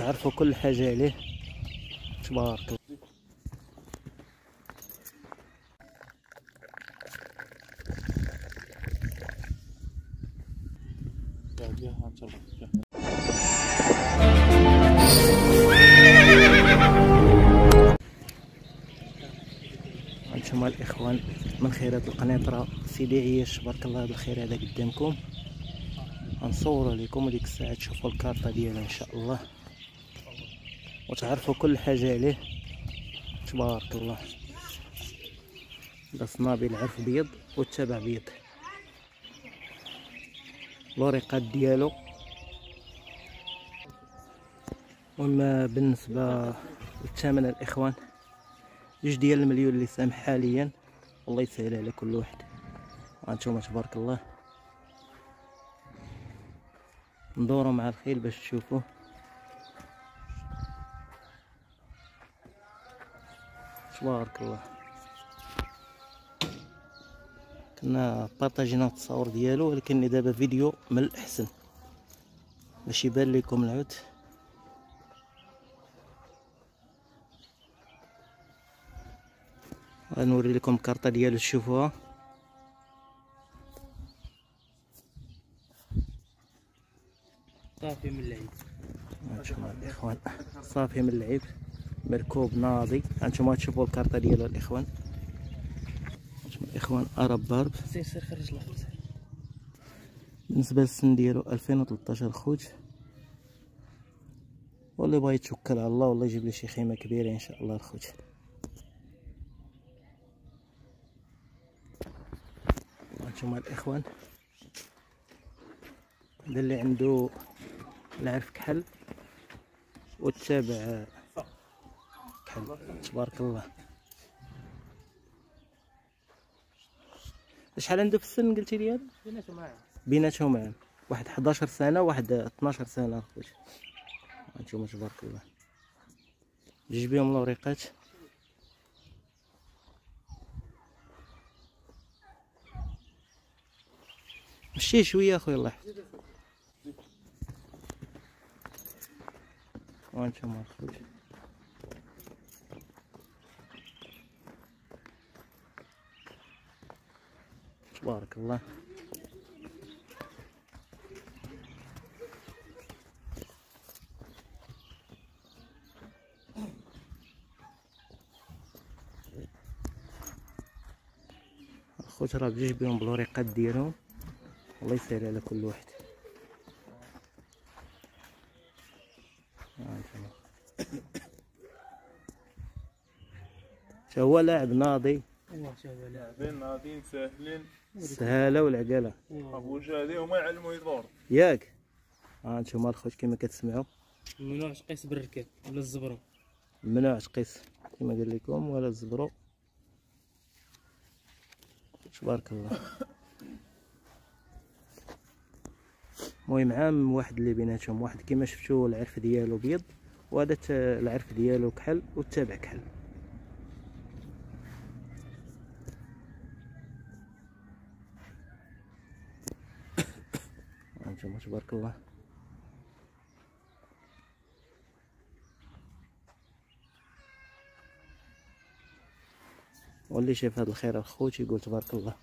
تعرفوا كل حاجة عليه. تبارك الله. هانتوما الإخوان من خيرات القنيطرة سيدي عياش. بارك الله بالخير هذا قدامكم. غنصوروا لكم وديك الساعة تشوفوا الكارطة ديالها إن شاء الله. وتعرفوا كل حاجة عليه. تبارك الله. الصنابي العرف بيض والتبع بيض. الوريقات ديالو. وما بالنسبة للثمن الإخوان جوج ديال المليون اللي سامح حاليا والله يسهل على كل واحد. هانتوما تبارك الله. ندورو مع الخيل باش تشوفوه. تبارك الله. كنا بارطاجينا التصاور ديالو ولكن دابا فيديو من الاحسن باش يبان لكم العود. غنوري لكم الكارطة ديالو تشوفوها. صافي من الإخوان. صافي من اللعيب مركوب ناضي هانتوما تشوفوا الكارطه ديالو الاخوان الاخوان أرب بارب سير سير خرج بالنسبة للسن ديالو 2013 خوت واللي بغا يتوكل على الله والله يجيب لي شي خيمة كبيرة إن شاء الله الخوت هانتوما الإخوان. هذا اللي عنده العرف كحل والتابع تبارك الله. شحال عنده في السن قلتي لي؟ بيناتهم معايا بيناتهم عام واحد 11 سنة واحد 12 سنة أخويا. هانتوما تبارك الله. جوج بيهم الوريقات مشي شوية أخويا الله يحفظك. وأنتم أخويا. تبارك الله. خوت راه بجوج بيهم بالوريقات ديالهم الله يسهل على كل واحد. تا هو لاعب ناضي؟ الله شاف لاعب؟ لاعبين ناضيين ساهلين السهاله والعقالة. أبو شادي وما يعلموا يدور. ياك. ها انتما الخوت كما كتسمعوا ممنوع تقيس بالركاب ولا الزبرو ممنوع تقيس كما قال لكم ولا الزبرو تبارك الله. المهم عام واحد اللي بيناتهم واحد. كما شفتوا العرف ديالو بيض وهذا العرف ديالو كحل والتابع كحل. هانتوما تبارك الله. واللي شاف هذا الخير الخوت يقول تبارك الله.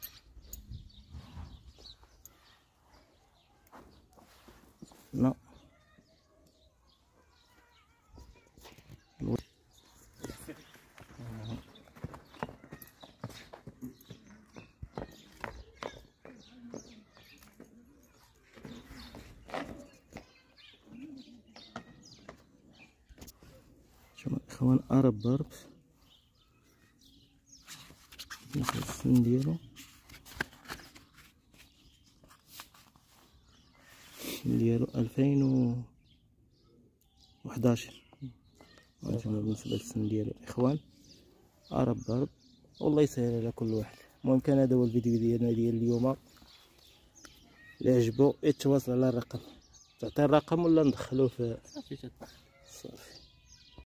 لا شوف اخوان ارب ضرب السن ديالو ديالو ألفين و وحداشر. هانتوما بالنسبة للسن ديالو الإخوان أرب ضرب والله يسهل على كل واحد. المهم كان هذا هو الفيديو ديالنا ديال اليوم. اللي عجبو يتواصل على الرقم. تعطي الرقم ولا ندخلوه في صافي صافي.